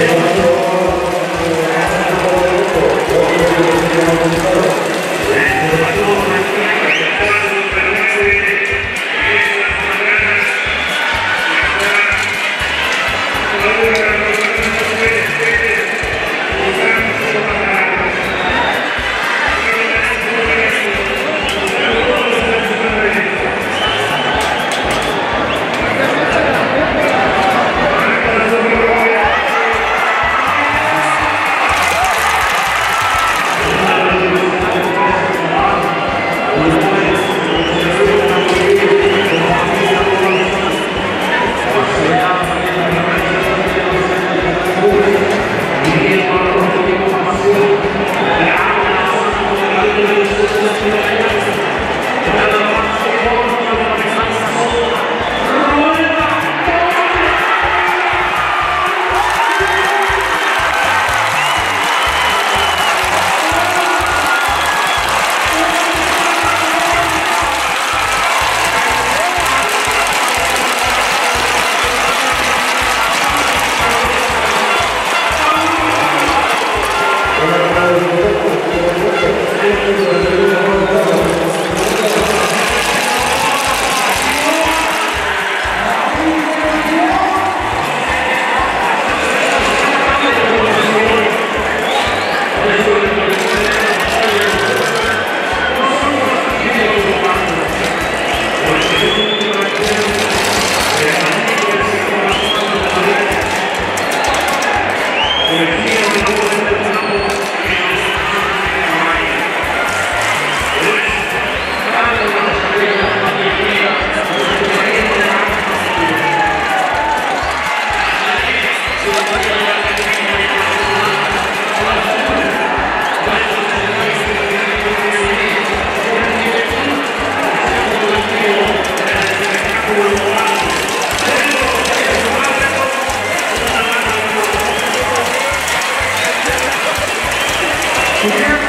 Thank どうぞ。Yeah.